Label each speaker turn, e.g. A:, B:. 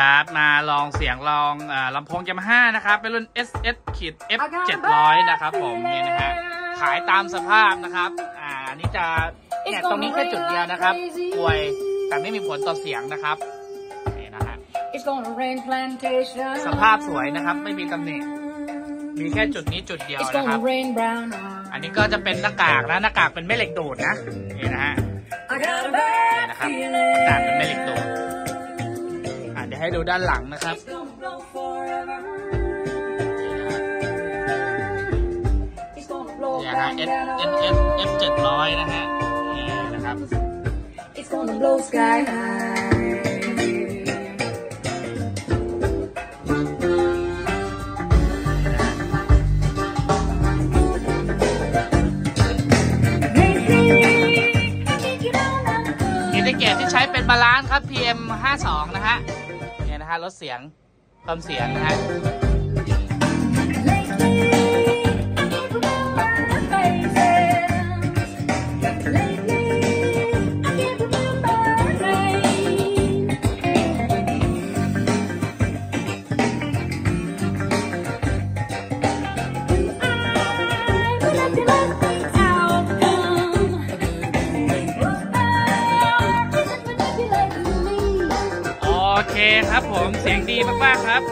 A: ครับมาลองเสียงลองเออลำโพงยามาฮ่านะครับ เป็นรุ่น SS ขีด F 700นะครับผมนี่นะฮะขายตามสภาพนะครับ อ่าอันนี้จะเนี่ยตรงนี้แค่จุดเดียวนะครับป่วยแต่ไม่มีผลต่อเสียงนะครับนี่นะฮะ
B: It's gonna rain plantation.
A: สภาพสวยนะครับไม่มีตำหนิมีแค่จุดนี้จุดเดียว
B: It's
A: นะครับ
B: gonna rain brown
A: อันนี้ก็จะเป็นหน้ากากนะหน้ากากเป็นแม่เหล็กดูดนะนี่นะฮะ
B: I got a
A: นี่
B: bad
A: นะครับ ให้ดูด้านหลังนะครับ
B: It's gonna blow forever. It's gonna blow
A: เนี่ยฮะ
B: back
A: S
B: down
A: S F F 700นะฮะนี่นะครับ
B: It's gonna blow sky high. Lately, I think you don't know
A: อินดิเกตที่ใช้เป็นบาลานซ์ครับ PM 52นะฮะเนี่ยนะฮะ ลดเสียงเพิ่มเสียงนะฮะ เคครับผมเสียงดีมากๆครับ